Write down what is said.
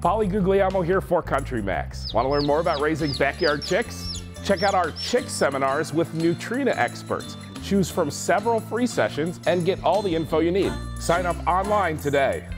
Paul Guglielmo here for CountryMax. Want to learn more about raising backyard chicks? Check out our chick seminars with Nutrena experts. Choose from several free sessions and get all the info you need. Sign up online today.